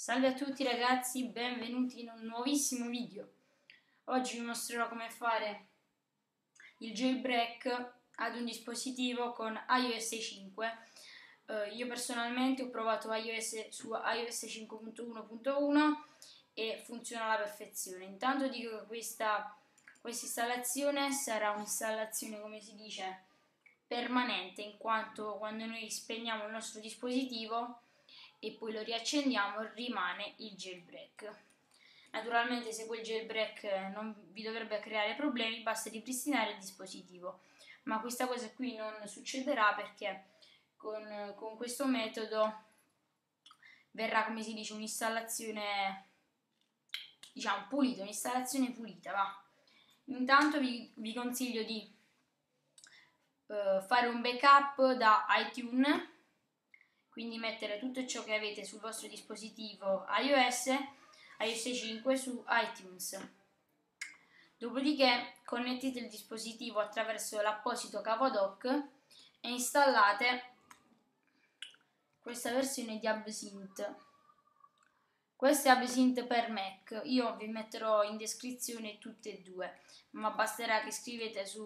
Salve a tutti ragazzi, benvenuti in un nuovissimo video. Oggi vi mostrerò come fare il jailbreak ad un dispositivo con iOS 5. Uh, io personalmente ho provato iOS su iOS 5.1.1 e funziona alla perfezione. Intanto dico che questa, questa installazione sarà un'installazione, come si dice, permanente, in quanto quando noi spegniamo il nostro dispositivo e poi lo riaccendiamo rimane il jailbreak. Naturalmente se quel jailbreak non vi dovrebbe creare problemi basta ripristinare il dispositivo, ma questa cosa qui non succederà perché con, con questo metodo verrà come si dice un'installazione diciamo pulita, un'installazione pulita va. Intanto vi, vi consiglio di uh, fare un backup da iTunes quindi mettere tutto ciò che avete sul vostro dispositivo iOS, iOS 5 su iTunes. Dopodiché connettete il dispositivo attraverso l'apposito cavo dock e installate questa versione di Absinthe. Questo è Absinthe per Mac, io vi metterò in descrizione tutte e due, ma basterà che scrivete su,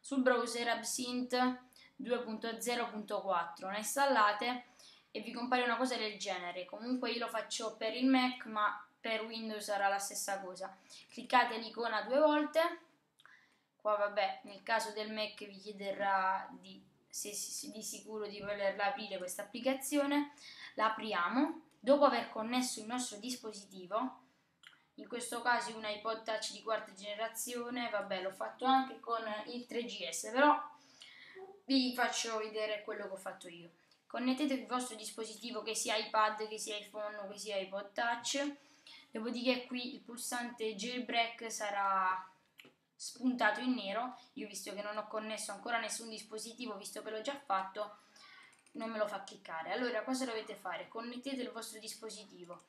sul browser Absinthe 2.0.4 la installate e vi compare una cosa del genere. Comunque io lo faccio per il Mac ma per Windows sarà la stessa cosa. Cliccate l'icona due volte. Qua vabbè nel caso del Mac vi chiederà di, se, se, di sicuro di volerla aprire questa applicazione. La apriamo. Dopo aver connesso il nostro dispositivo in questo caso un iPod Touch di quarta generazione vabbè l'ho fatto anche con il 3GS però vi faccio vedere quello che ho fatto io. Connettete il vostro dispositivo che sia iPad, che sia iPhone o che sia iPod Touch, dopodiché qui il pulsante jailbreak sarà spuntato in nero, io visto che non ho connesso ancora nessun dispositivo, visto che l'ho già fatto, non me lo fa cliccare. Allora cosa dovete fare? Connettete il vostro dispositivo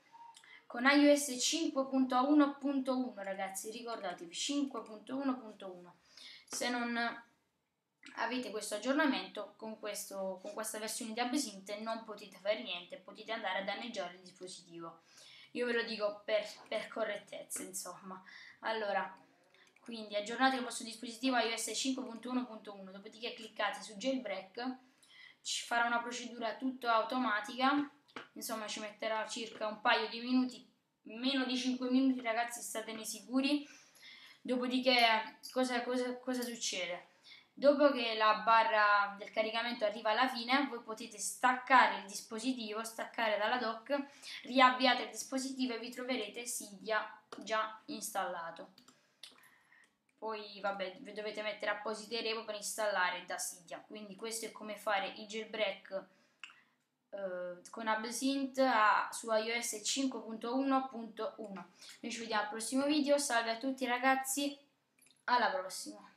con iOS 5.1.1 ragazzi, ricordatevi 5.1.1 se non avete questo aggiornamento con, questo, con questa versione di Absinthe non potete fare niente, potete andare a danneggiare il dispositivo. Io ve lo dico per, per correttezza, insomma. Allora, quindi aggiornate il vostro dispositivo iOS 5.1.1, dopodiché cliccate su jailbreak, ci farà una procedura tutto automatica, insomma ci metterà circa un paio di minuti, meno di 5 minuti ragazzi, statene sicuri. Dopodiché cosa, cosa, cosa succede? Dopo che la barra del caricamento arriva alla fine, voi potete staccare il dispositivo, staccare dalla dock, riavviate il dispositivo e vi troverete Cydia già installato. Poi vabbè, dovete mettere apposite repo per installare da Cydia. Quindi questo è come fare il jailbreak eh, con Absinthe su iOS 5.1.1. Noi ci vediamo al prossimo video, salve a tutti ragazzi, alla prossima!